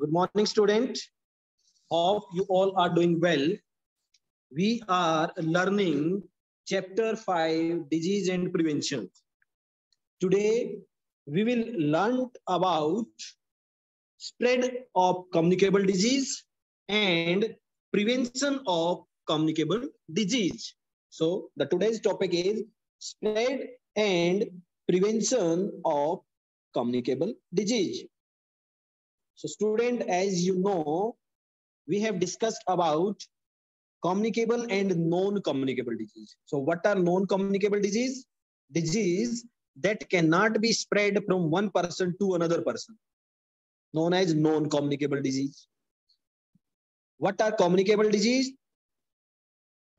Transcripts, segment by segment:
Good morning, student. Hope you all are doing well. We are learning chapter 5, disease and prevention. Today, we will learn about spread of communicable disease and prevention of communicable disease. So the today's topic is spread and prevention of communicable disease. So student, as you know, we have discussed about communicable and non-communicable disease. So what are non-communicable disease? Disease that cannot be spread from one person to another person, known as non-communicable disease. What are communicable disease?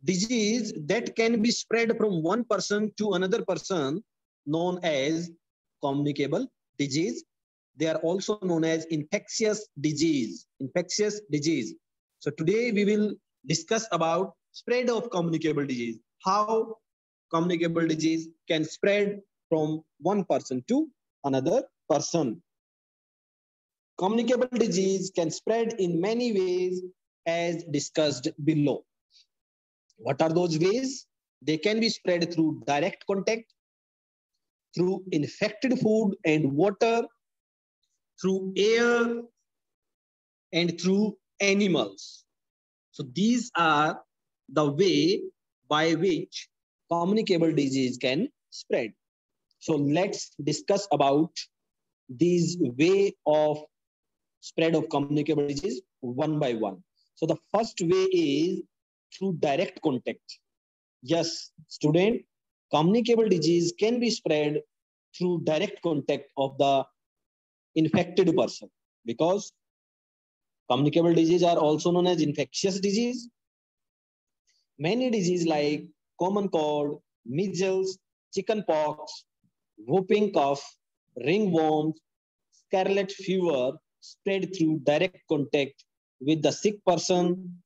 Disease that can be spread from one person to another person, known as communicable disease. They are also known as infectious disease. Infectious disease. So today we will discuss about spread of communicable disease. How communicable disease can spread from one person to another person. Communicable disease can spread in many ways as discussed below. What are those ways? They can be spread through direct contact, through infected food and water, through air, and through animals. So these are the way by which communicable disease can spread. So let's discuss about these way of spread of communicable disease one by one. So the first way is through direct contact. Yes, student, communicable disease can be spread through direct contact of the infected person because communicable disease are also known as infectious disease. Many diseases like common cold, measles, chickenpox, whooping cough, ringworms, scarlet fever spread through direct contact with the sick person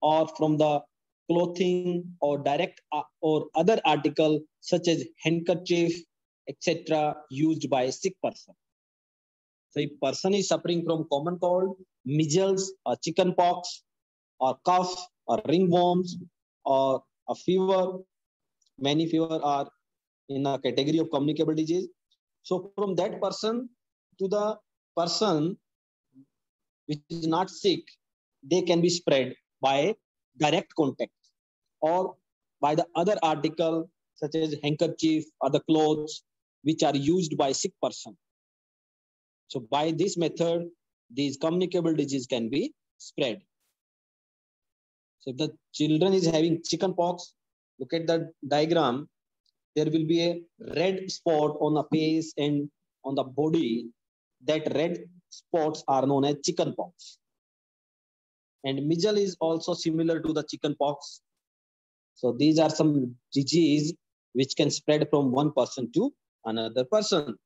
or from the clothing or direct uh, or other article such as handkerchief, etc. used by a sick person. So if person is suffering from common cold, measles or chicken pox or cough or ringworms or a fever, many fever are in a category of communicable disease. So from that person to the person which is not sick, they can be spread by direct contact or by the other article such as handkerchief or the clothes which are used by sick person. So by this method, these communicable disease can be spread. So if the children is having chicken pox, look at the diagram, there will be a red spot on the face and on the body. That red spots are known as chicken pox. And measles is also similar to the chicken pox. So these are some disease which can spread from one person to another person.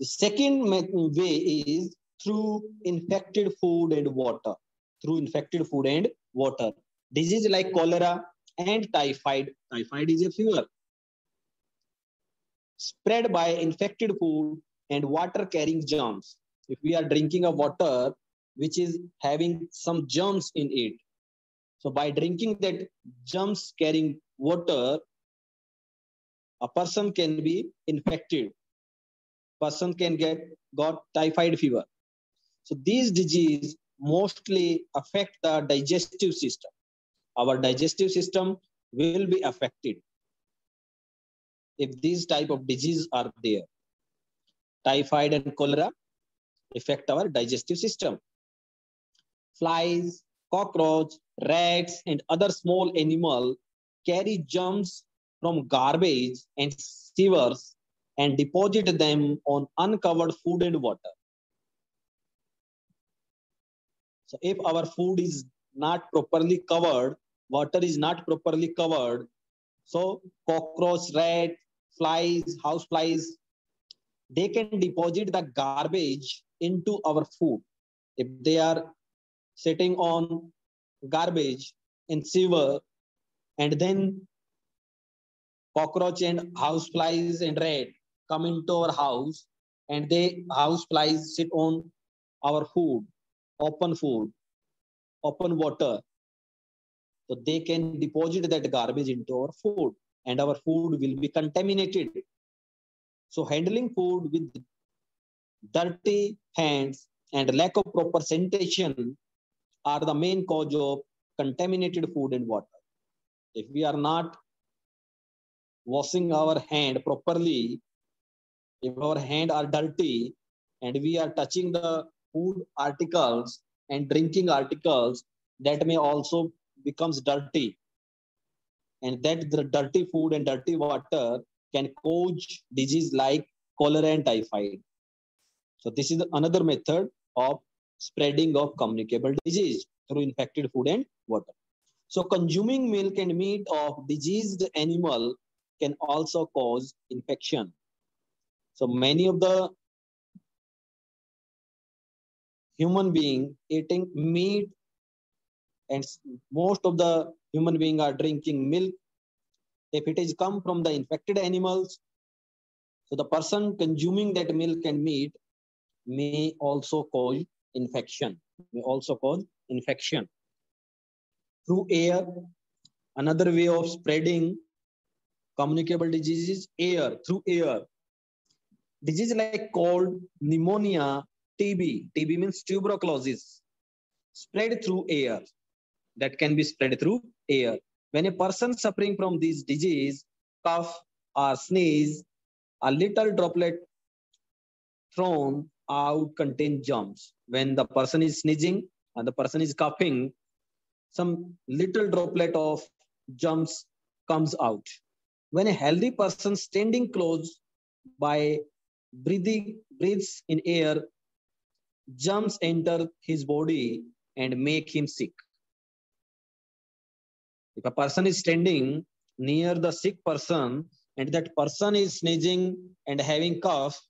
The second way is through infected food and water. Through infected food and water. Disease like cholera and typhoid. Typhoid is a fever. Spread by infected food and water carrying germs. If we are drinking a water which is having some germs in it. So by drinking that germs carrying water, a person can be infected. Person can get got typhoid fever. So these disease mostly affect the digestive system. Our digestive system will be affected if these type of disease are there. Typhoid and cholera affect our digestive system flies, cockroach, rats, and other small animal carry germs from garbage and sewers and deposit them on uncovered food and water. So if our food is not properly covered, water is not properly covered, so cockroach, rat, flies, house flies, they can deposit the garbage into our food. If they are sitting on garbage in sewer and then cockroach and house flies and rat come into our house and they house flies sit on our food, open food, open water. So they can deposit that garbage into our food and our food will be contaminated. So handling food with dirty hands and lack of proper sanitation are the main cause of contaminated food and water. If we are not washing our hand properly, if our hand are dirty and we are touching the food articles and drinking articles, that may also becomes dirty. And that the dirty food and dirty water can cause disease like cholera and typhoid. So this is another method of spreading of communicable disease through infected food and water. So consuming milk and meat of diseased animal can also cause infection. So many of the human being eating meat and most of the human being are drinking milk. If it is come from the infected animals, so the person consuming that milk and meat may also cause infection, may also cause infection. Through air, another way of spreading communicable diseases, air, through air. Disease like cold, pneumonia, TB, TB means tuberculosis, spread through air. That can be spread through air. When a person suffering from this disease, cough or sneeze, a little droplet thrown out contain germs. When the person is sneezing and the person is coughing, some little droplet of germs comes out. When a healthy person standing close by breathing breathes in air, germs enter his body and make him sick. If a person is standing near the sick person and that person is sneezing and having cough,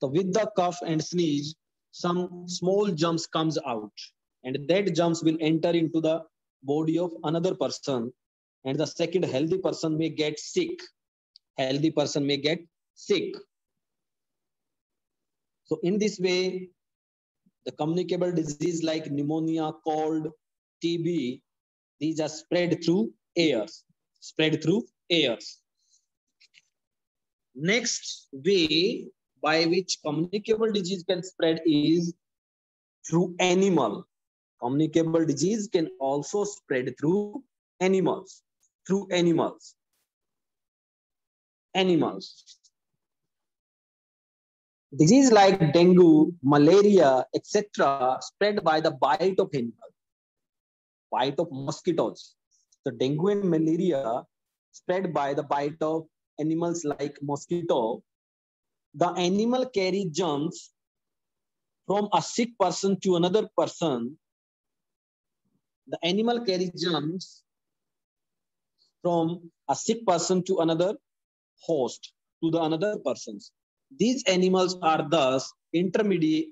so with the cough and sneeze, some small germs comes out and that germs will enter into the body of another person and the second healthy person may get sick. Healthy person may get sick. So in this way, the communicable disease like pneumonia, cold, TB, these are spread through airs, spread through airs. Next way by which communicable disease can spread is through animal. Communicable disease can also spread through animals, through animals. Animals. Disease like dengue, malaria, etc. spread by the bite of animals, bite of mosquitoes. So dengue and malaria spread by the bite of animals like mosquito the animal carry germs from a sick person to another person. The animal carry germs from a sick person to another host, to the another persons. These animals are thus intermediate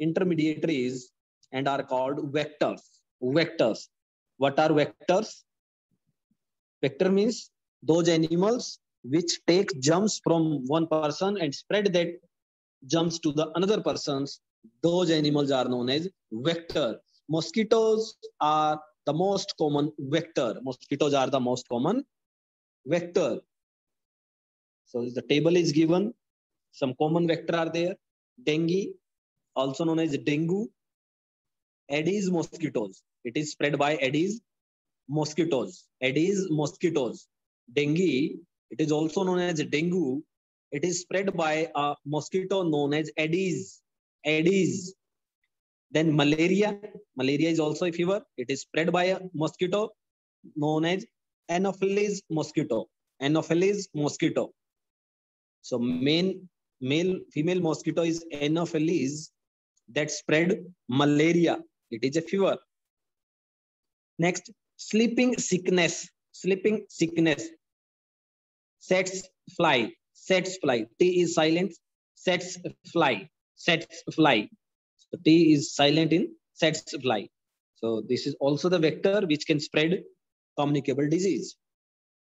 intermediaries and are called vectors. Vectors. What are vectors? Vector means those animals which take germs from one person and spread that germs to the another persons those animals are known as vector mosquitoes are the most common vector mosquitoes are the most common vector so the table is given some common vector are there dengue also known as dengue aedes mosquitoes it is spread by aedes mosquitoes aedes mosquitoes dengue it is also known as dengue. It is spread by a mosquito known as Aedes. Aedes. Then malaria. Malaria is also a fever. It is spread by a mosquito known as Anopheles mosquito. Anopheles mosquito. So main male female mosquito is Anopheles that spread malaria. It is a fever. Next, sleeping sickness. Sleeping sickness tsetse fly, tsetse fly. T is silent, tsetse fly, tsetse fly. So T is silent in tsetse fly. So this is also the vector which can spread communicable disease.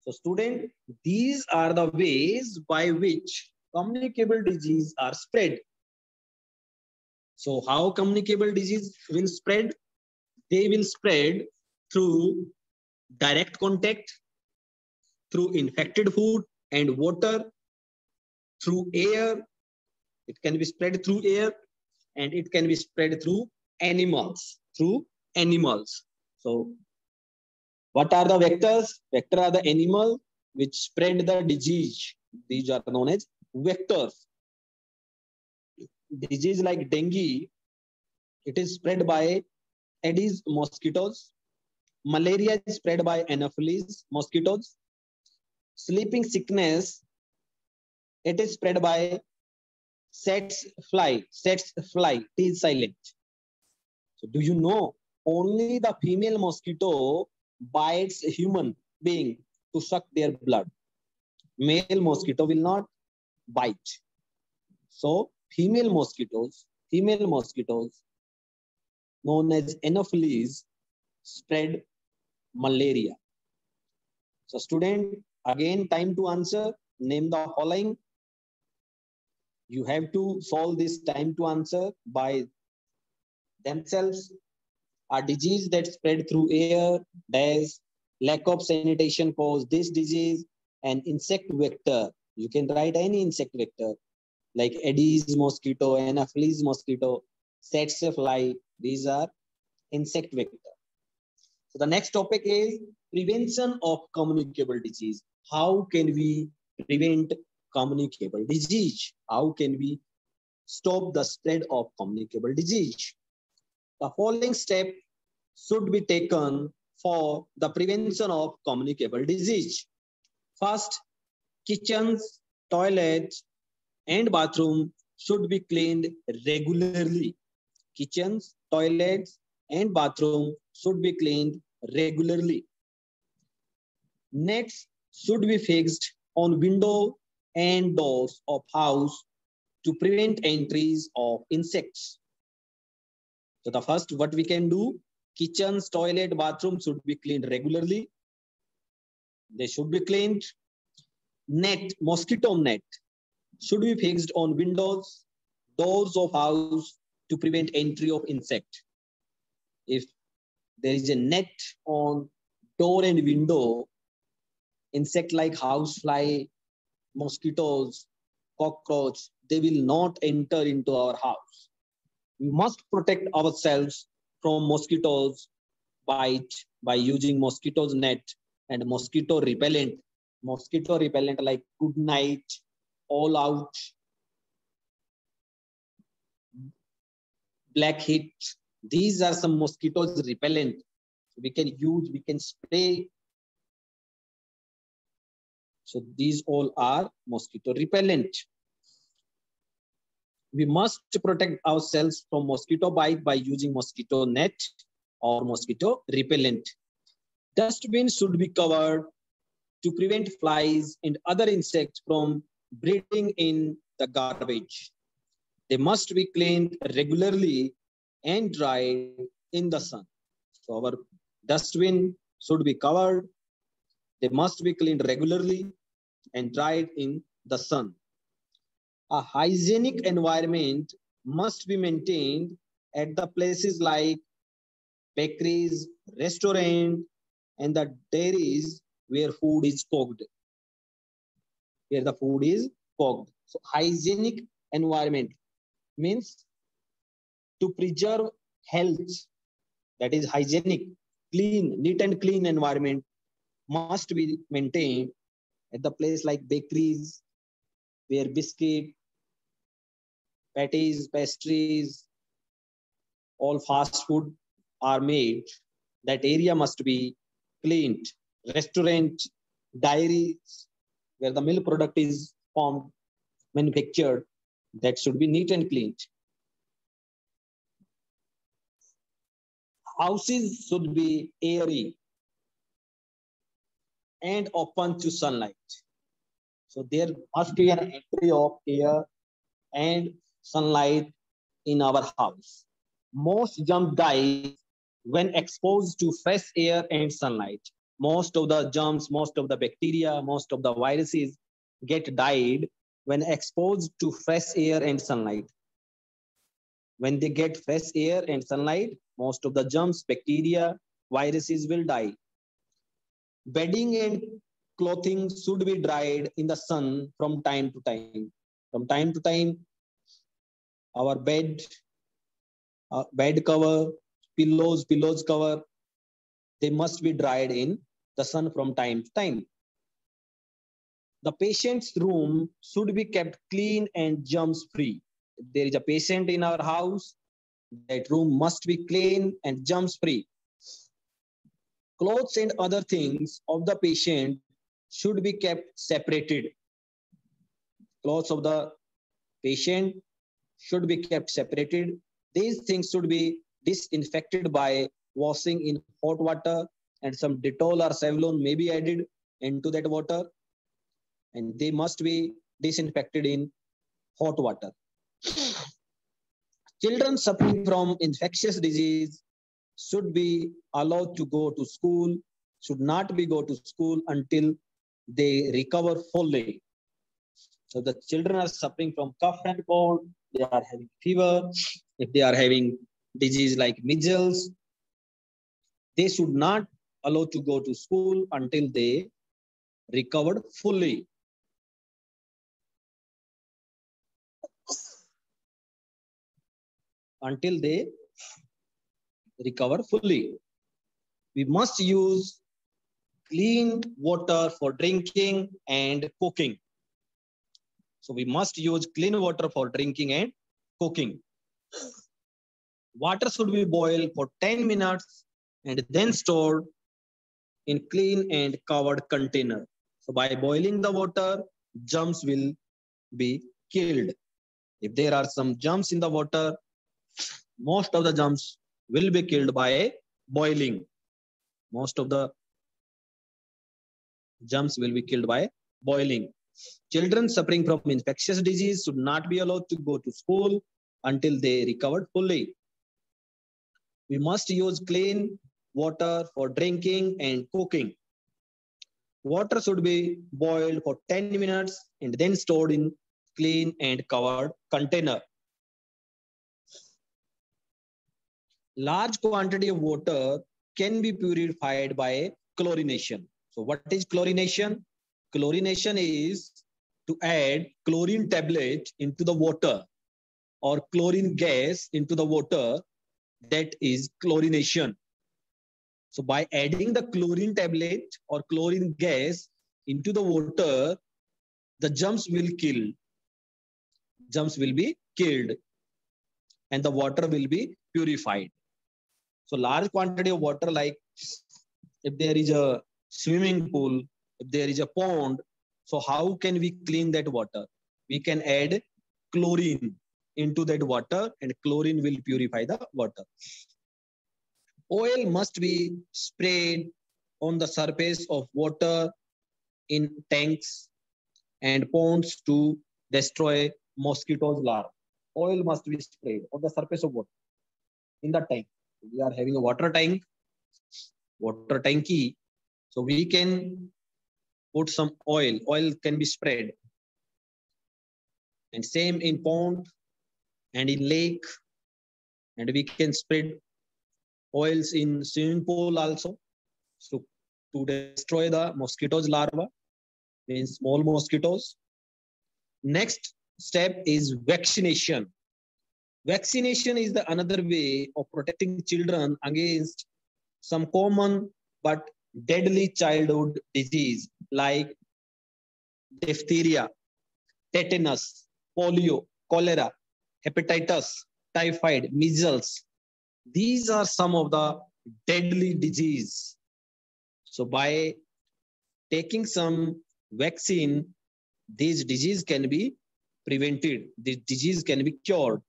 So student, these are the ways by which communicable disease are spread. So how communicable disease will spread? They will spread through direct contact, through infected food and water, through air. It can be spread through air and it can be spread through animals, through animals. So what are the vectors? Vector are the animal which spread the disease. These are known as vectors. Disease like dengue, it is spread by Aedes mosquitoes. Malaria is spread by Anopheles mosquitoes. Sleeping sickness, it is spread by Tsetse fly. Tsetse fly. T is silent. So do you know only the female mosquito bites a human being to suck their blood. Male mosquito will not bite. So female mosquitoes, female mosquitoes known as Anopheles spread malaria. So student, again time to answer. Name the following. You have to solve this time to answer by themselves. A disease that spread through air, dash, lack of sanitation cause this disease, and insect vector. You can write any insect vector like Aedes mosquito, Anopheles mosquito, Tsetse fly. These are insect vector. So the next topic is prevention of communicable disease. How can we prevent communicable disease? How can we stop the spread of communicable disease? The following step should be taken for the prevention of communicable disease. First, kitchens, toilets, and bathroom should be cleaned regularly. Kitchens, toilets, and bathroom should be cleaned regularly. Nets should be fixed on window and doors of house to prevent entries of insects. So the first, what we can do, kitchens, toilet, bathroom should be cleaned regularly. They should be cleaned. Net, mosquito net, should be fixed on windows, doors of house to prevent entry of insect. If there is a net on door and window, insect like housefly, mosquitoes, cockroach, they will not enter into our house. We must protect ourselves from mosquitoes bite by using mosquitoes net and mosquito repellent. Mosquito repellent like Good Knight, all out, black heat. These are some mosquitoes repellent. We can use, we can spray so these all are mosquito repellent. We must protect ourselves from mosquito bite by using mosquito net or mosquito repellent. Dustbin should be covered to prevent flies and other insects from breeding in the garbage. They must be cleaned regularly and dried in the sun. So our dustbin should be covered. They must be cleaned regularly and dried in the sun. A hygienic environment must be maintained at the places like bakeries, restaurant, and the dairies where food is cooked. Where the food is cooked. So hygienic environment means to preserve health. That is hygienic, clean, neat and clean environment must be maintained at the place like bakeries, where biscuit, patties, pastries, all fast food are made, that area must be cleaned. Restaurant, dairies, where the milk product is formed, manufactured, that should be neat and cleaned. Houses should be airy and open to sunlight. So there must be an entry of air and sunlight in our house. Most germs die when exposed to fresh air and sunlight. Most of the germs, most of the bacteria, most of the viruses get died when exposed to fresh air and sunlight. when they get fresh air and sunlight, most of the germs, bacteria, viruses will die. Bedding and clothing should be dried in the sun from time to time. From time to time, our bed, uh, bed cover, pillows, pillows cover, they must be dried in the sun from time to time. The patient's room should be kept clean and germs free. If there is a patient in our house, that room must be clean and germs free. Clothes and other things of the patient should be kept separated. Clothes of the patient should be kept separated. These things should be disinfected by washing in hot water and some Dettol or Savlon may be added into that water and they must be disinfected in hot water. Children suffering from infectious disease should be allowed to go to school, should not be go to school until they recover fully. So the children are suffering from cough and cold, they are having fever, if they are having disease like measles, they should not allow to go to school until they recovered fully. Until they recover fully. We must use clean water for drinking and cooking. So we must use clean water for drinking and cooking. Water should be boiled for 10 minutes and then stored in clean and covered container. So by boiling the water, germs will be killed. If there are some germs in the water, most of the germs will be killed by boiling. Most of the germs will be killed by boiling. Children suffering from infectious disease should not be allowed to go to school until they recovered fully. We must use clean water for drinking and cooking. Water should be boiled for 10 minutes and then stored in clean and covered container. Large quantity of water can be purified by chlorination. So what is chlorination? Chlorination is to add chlorine tablet into the water or chlorine gas into the water that is chlorination. So by adding the chlorine tablet or chlorine gas into the water, the germs will kill. Germs will be killed and the water will be purified. So large quantity of water like if there is a swimming pool, if there is a pond, so how can we clean that water? We can add chlorine into that water and chlorine will purify the water. Oil must be sprayed on the surface of water in tanks and ponds to destroy mosquitoes larvae. Oil must be sprayed on the surface of water in the tank. We are having a water tank, water tanky. So we can put some oil. Oil can be spread. And same in pond and in lake. And we can spread oils in swimming pool also. So to destroy the mosquitoes larva, means small mosquitoes. Next step is vaccination. Vaccination is the another way of protecting children against some common but deadly childhood disease like diphtheria, tetanus, polio, cholera, hepatitis, typhoid, measles, these are some of the deadly disease. So by taking some vaccine, these disease can be prevented. This disease can be cured.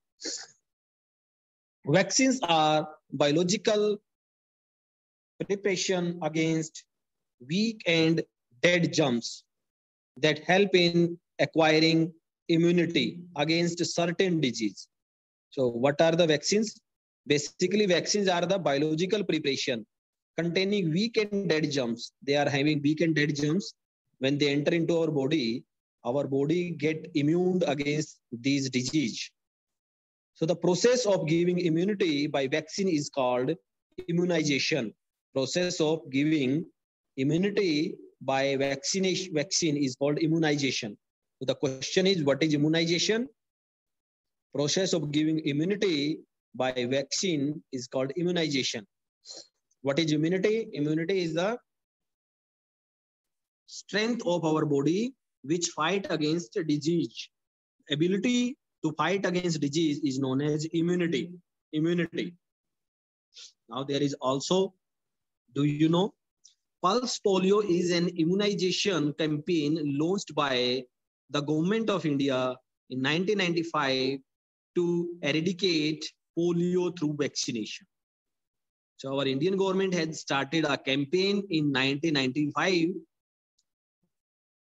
Vaccines are biological preparation against weak and dead germs that help in acquiring immunity against certain disease. So what are the vaccines? Basically, vaccines are the biological preparation containing weak and dead germs. They are having weak and dead germs. When they enter into our body, our body get immune against these disease. So the process of giving immunity by vaccine is called immunization. Process of giving immunity by vaccination vaccine is called immunization. So the question is, what is immunization? Process of giving immunity by vaccine is called immunization. What is immunity? Immunity is the strength of our body which fight against disease. Ability to fight against disease is known as immunity. Immunity. Now there is also, do you know, Pulse polio is an immunization campaign launched by the government of India in 1995 to eradicate polio through vaccination. So our Indian government had started a campaign in 1995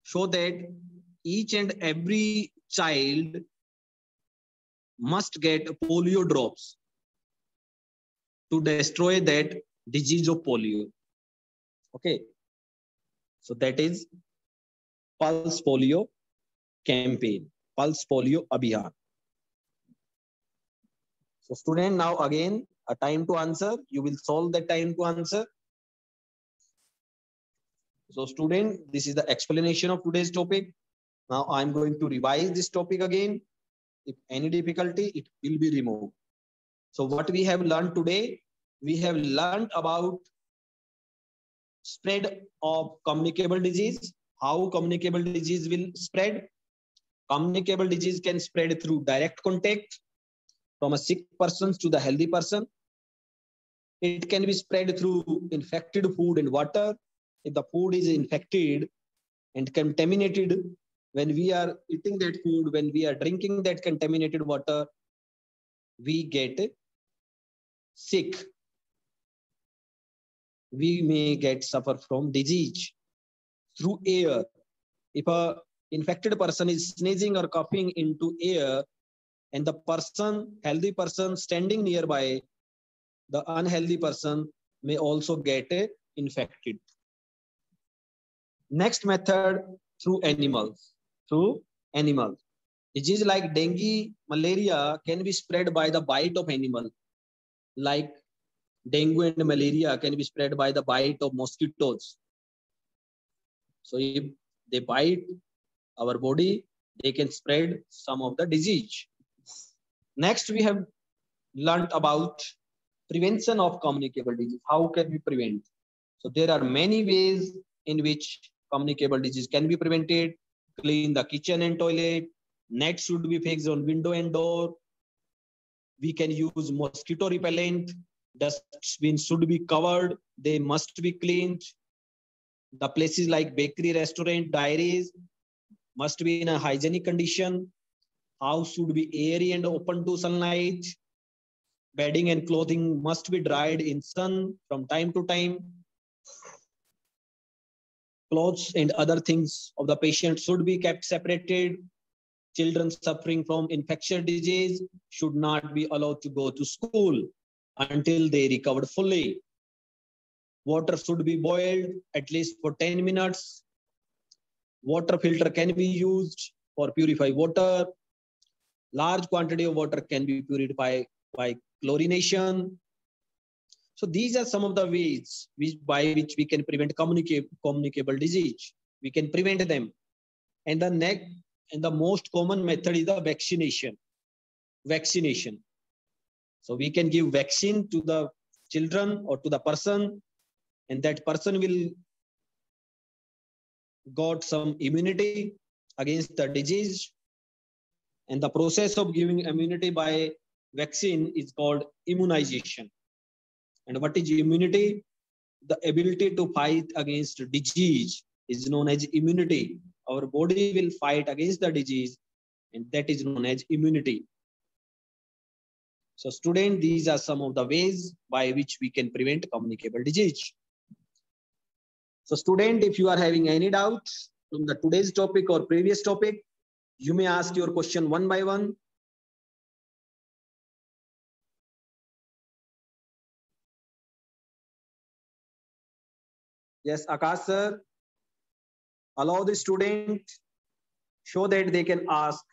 so that each and every child must get polio drops to destroy that disease of polio. Okay. So that is Pulse Polio campaign, Pulse Polio Abhiyan. So student, now again, a time to answer. You will solve the time to answer. So student, this is the explanation of today's topic. Now I'm going to revise this topic again. If any difficulty, it will be removed. So what we have learned today, we have learned about spread of communicable disease, how communicable disease will spread. Communicable disease can spread through direct contact, from a sick person to the healthy person. It can be spread through infected food and water. If the food is infected and contaminated, when we are eating that food, when we are drinking that contaminated water, we get sick. We may get suffer from disease through air. If a infected person is sneezing or coughing into air, and the person, healthy person standing nearby, the unhealthy person may also get infected. Next method through animals. Through animals. Disease like dengue, malaria can be spread by the bite of animal. Like dengue and malaria can be spread by the bite of mosquitoes. So if they bite our body, they can spread some of the disease. Next, we have learned about prevention of communicable disease. How can we prevent? So there are many ways in which communicable disease can be prevented. Clean the kitchen and toilet. Net should be fixed on window and door. We can use mosquito repellent. Dustbins should be covered. They must be cleaned. The places like bakery, restaurant, diaries must be in a hygienic condition. House should be airy and open to sunlight. Bedding and clothing must be dried in sun from time to time. Clothes and other things of the patient should be kept separated. Children suffering from infectious disease should not be allowed to go to school until they recovered fully. Water should be boiled at least for 10 minutes. Water filter can be used for purify water large quantity of water can be purified by chlorination. So these are some of the ways which, by which we can prevent communicable, communicable disease. We can prevent them. And the next and the most common method is the vaccination. Vaccination. So we can give vaccine to the children or to the person, and that person will got some immunity against the disease and the process of giving immunity by vaccine is called immunization. And what is immunity? The ability to fight against disease is known as immunity. Our body will fight against the disease and that is known as immunity. So student, these are some of the ways by which we can prevent communicable disease. So student, if you are having any doubts from the today's topic or previous topic, you may ask your question one by one. Yes, Akash sir, allow the student, show that they can ask